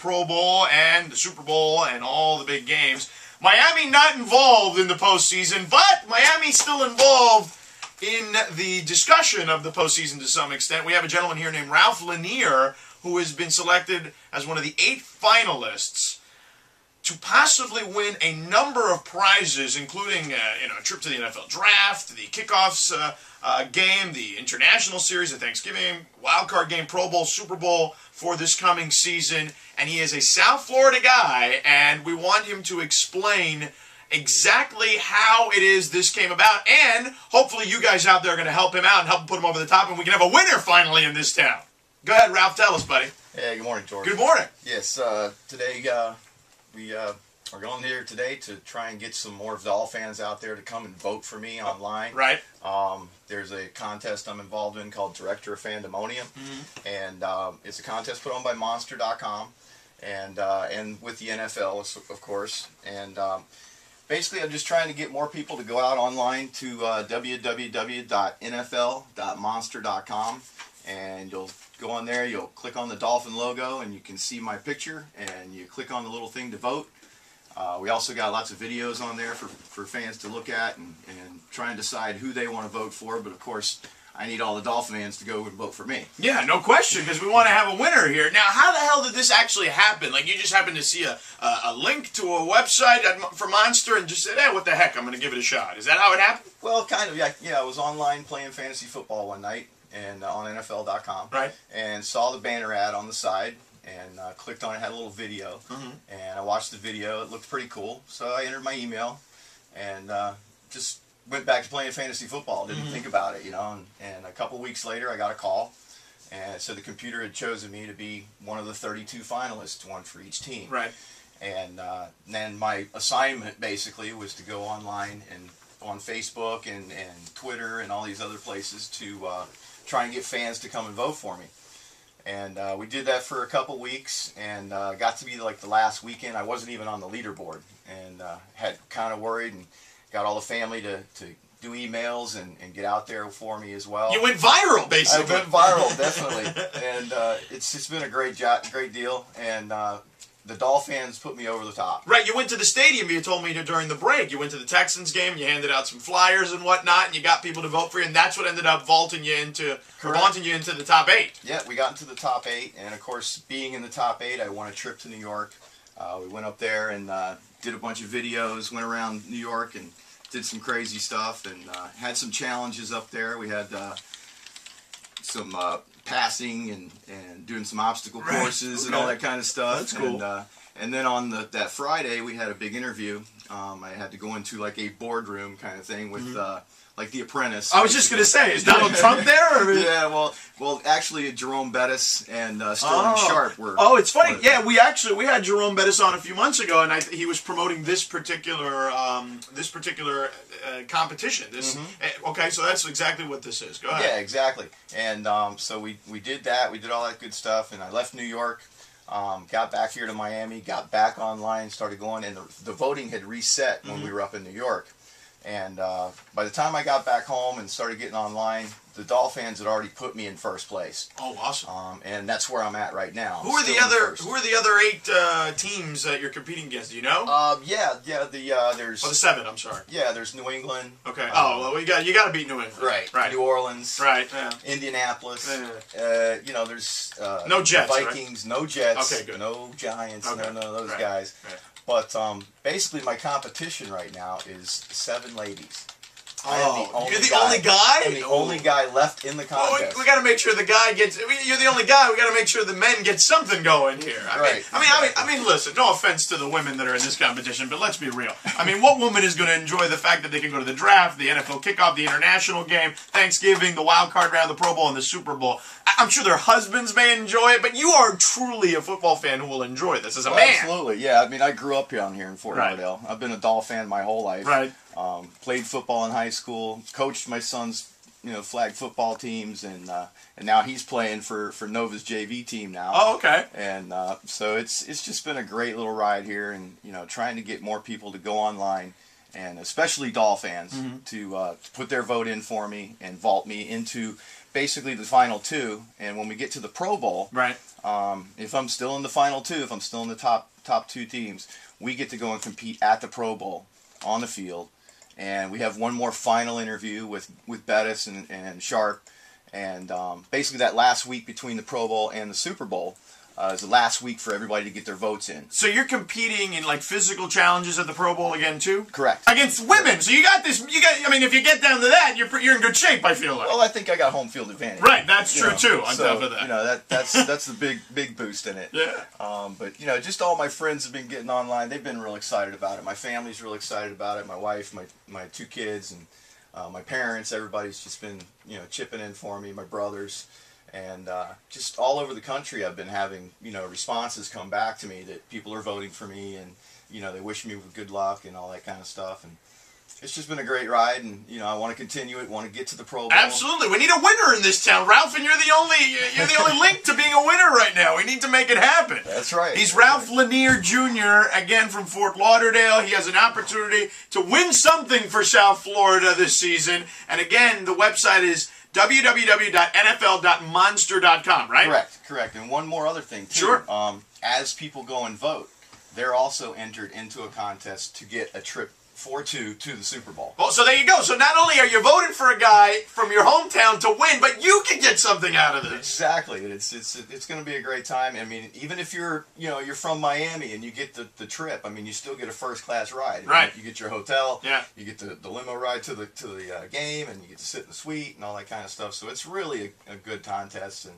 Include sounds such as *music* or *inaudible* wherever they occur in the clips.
Pro Bowl and the Super Bowl and all the big games. Miami not involved in the postseason, but Miami still involved in the discussion of the postseason to some extent. We have a gentleman here named Ralph Lanier who has been selected as one of the eight finalists to possibly win a number of prizes, including uh, you know a trip to the NFL Draft, the kickoffs uh, uh, game, the International Series, the Thanksgiving Wild Card Game, Pro Bowl, Super Bowl for this coming season. And he is a South Florida guy, and we want him to explain exactly how it is this came about, and hopefully you guys out there are going to help him out and help him put him over the top, and we can have a winner finally in this town. Go ahead, Ralph. Tell us, buddy. Hey, good morning, George. Good morning. Yes, uh, today uh, we uh, are going here today to try and get some more Doll fans out there to come and vote for me online. Right. Um, there's a contest I'm involved in called Director of Fandemonium, Mm-hmm. and um, it's a contest put on by Monster.com, and uh, and with the NFL, of course, and. Um, Basically, I'm just trying to get more people to go out online to uh, www.nfl.monster.com, and you'll go on there. You'll click on the dolphin logo, and you can see my picture. And you click on the little thing to vote. Uh, we also got lots of videos on there for, for fans to look at and, and try and decide who they want to vote for. But of course, I need all the Dolphin fans to go and vote for me. Yeah, no question, because we want to have a winner here. Now, how the hell did this actually happen? Like, you just happened to see a, a, a link to a website for Monster and just said, hey, what the heck, I'm going to give it a shot. Is that how it happened? Well, kind of. Yeah, yeah. I was online playing fantasy football one night and uh, on NFL.com. Right. And saw the banner ad on the side and uh, clicked on it. Had a little video, Mhm. and I watched the video. It looked pretty cool, so I entered my email and uh, just went back to playing fantasy football. Didn't think about it, you know. And, and a couple weeks later, I got a call. And so the computer had chosen me to be one of the 32 finalists, one for each team. Right. And uh, then my assignment basically was to go online and on Facebook and, and Twitter and all these other places to uh, try and get fans to come and vote for me. And uh, we did that for a couple weeks and uh, got to be like the last weekend. I wasn't even on the leaderboard and uh, had kind of worried and got all the family to, to do emails and, and get out there for me as well. You went viral, basically. I went viral, definitely, *laughs* and uh, it's just been a great job, great deal, and uh, the Doll fans put me over the top. Right, you went to the stadium. You told me to during the break. You went to the Texans game. You handed out some flyers and whatnot, and you got people to vote for you. And that's what ended up vaulting you into, vaulting you into the top eight. Yeah, we got into the top eight, and of course, being in the top eight, I won a trip to New York. Uh, we went up there and uh, did a bunch of videos, went around New York and did some crazy stuff, and uh, had some challenges up there. We had uh, some uh, passing and, and doing some obstacle Right, courses and all that kind of stuff. That's cool. And, uh, and then on the, that Friday, we had a big interview. Um, I had to go into like a boardroom kind of thing with uh, like The Apprentice. I was just gonna say, is Donald Trump *laughs* there? Or yeah, well, well, actually, Jerome Bettis and uh, Sterling Oh. Sharpe were. Oh, it's funny. Yeah, we actually we had Jerome Bettis on a few months ago, and I, he was promoting this particular um, this particular uh, competition. This eh, okay, so that's exactly what this is. Go ahead. Yeah, exactly. And um, so we we did that. We did all that good stuff, and I left New York. Um, got back here to Miami, got back online, started going, and the, the voting had reset when Mm-hmm. we were up in New York. And uh, by the time I got back home and started getting online, the Doll fans had already put me in first place, Oh, awesome. um, and that's where I'm at right now. I'm who are the other. Who are the other eight uh, teams that you're competing against? Do you know? Um, yeah, yeah. The uh, there's oh, the seven. I'm sorry. yeah, there's New England. Okay. Um, oh, well, we got you got to beat New England. Right. Right. New Orleans. Right. Yeah. Indianapolis. Yeah. Uh, you know, there's uh, No Jets, the right? Vikings, no Jets, Okay, good. no Giants, Okay, no no those right, guys. right. But um, basically, my competition right now is seven ladies. I am the Oh, only you're the guy. only guy. I'm the only guy left in the Well, contest. we, we got to make sure the guy gets. I mean, you're the only guy. We got to make sure the men get something going here. I mean, I mean, I mean, I mean, listen. No offense to the women that are in this competition, but let's be real. I mean, what woman is going to enjoy the fact that they can go to the draft, the NFL kickoff, the international game, Thanksgiving, the wild card round, the Pro Bowl, and the Super Bowl? I- I'm sure their husbands may enjoy it, but you are truly a football fan who will enjoy this as a Well, man. Absolutely, yeah. I mean, I grew up down here in Fort Right. Lauderdale. I've been a Doll fan my whole life. Right. Um, played football in high school. Coached my son's, you know, flag football teams, and uh, and now he's playing for for Nova's JV team now. Oh, okay. and uh, so it's it's just been a great little ride here, and you know, trying to get more people to go online, and especially Doll fans Mm-hmm. to uh, put their vote in for me and vault me into basically the final two. And when we get to the Pro Bowl, Right. um, if I'm still in the final two, if I'm still in the top top two teams, we get to go and compete at the Pro Bowl on the field. And we have one more final interview with with Bettis and, and Sharpe. And um, basically, that last week between the Pro Bowl and the Super Bowl uh, is the last week for everybody to get their votes in. So you're competing in like physical challenges at the Pro Bowl again too? Correct. Against women. So you got this. You got. I mean, if you get down to that, you're you're in good shape. I feel like. Well, I think I got home field advantage. Right, that's true know, too. On so, top of that. you know that that's that's the big big boost in it. yeah. Um, but you know, just all my friends have been getting online. They've been real excited about it. My family's real excited about it. My wife, my my two kids, and uh, my parents. Everybody's just been you know chipping in for me. My brothers, and uh, just all over the country, I've been having you know responses come back to me that people are voting for me, and you know they wish me good luck and all that kind of stuff. And it's just been a great ride, and you know I want to continue it. Want to get to the Pro Bowl. Absolutely, we need a winner in this town, Ralph, and you're the only you're the only link to being a winner right now. We need to make it happen. That's right. He's Ralph Lanier Jr. again from Fort Lauderdale. He has an opportunity to win something for South Florida this season. And again, the website is www.nfl.monster.com, right? Correct, correct. And one more other thing, too. Sure. Um, as people go and vote, they're also entered into a contest to get a trip for two to the Super Bowl. Well, so there you go. So not only are you voting for a guy from your hometown to win, but you can get something out of this. Exactly. It's it's it's going to be a great time. I mean, even if you're you know you're from Miami and you get the, the trip, I mean, you still get a first class ride. Right. You get your hotel. Yeah. You get the, the limo ride to the to the uh, game, and you get to sit in the suite and all that kind of stuff. So it's really a, a good contest, and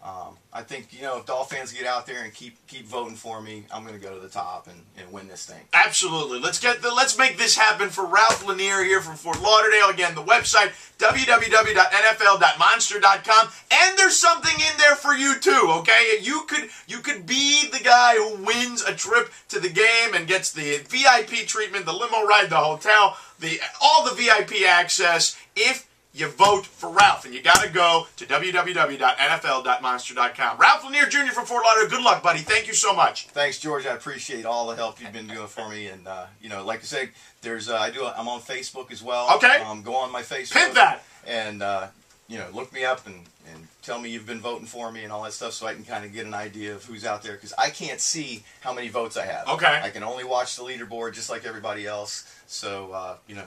um, I think you know if Doll fans get out there and keep keep voting for me, I'm going to go to the top and, and win this thing. Absolutely. Let's get the, let's make this happen for Ralph Lanier here from Fort Lauderdale. Again, the website www.nfl.monster.com. And there's something in there for you too. Okay, you could you could be the guy who wins a trip to the game and gets the VIP treatment, the limo ride, the hotel, the all the VIP access if you vote for Ralph. And you got to go to www.nfl.monster.com. Ralph Lanier Jr. from Fort Lauderdale. Good luck, buddy. Thank you so much. Thanks, George. I appreciate all the help you've been doing for me, and uh, you know, like I said, there's uh, I do I'm on Facebook as well. Okay. Um, go on my Facebook. Pimp that. And uh, you know, look me up and and tell me you've been voting for me and all that stuff, so I can kind of get an idea of who's out there because I can't see how many votes I have. Okay. I can only watch the leaderboard just like everybody else. So uh, you know.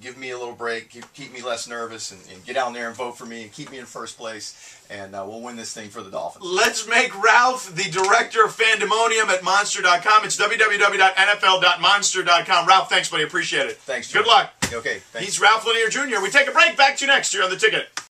Give me a little break, keep, keep me less nervous, and, and get down there and vote for me and keep me in first place, and uh, we'll win this thing for the Dolphins. Let's make Ralph the director of fandemonium at monster.com. It's www.nfl.monster.com. Ralph, thanks, buddy. Appreciate it. Thanks, Good luck. Okay, thanks. He's Ralph Lanier Jr. We take a break. Back to you next year on the ticket.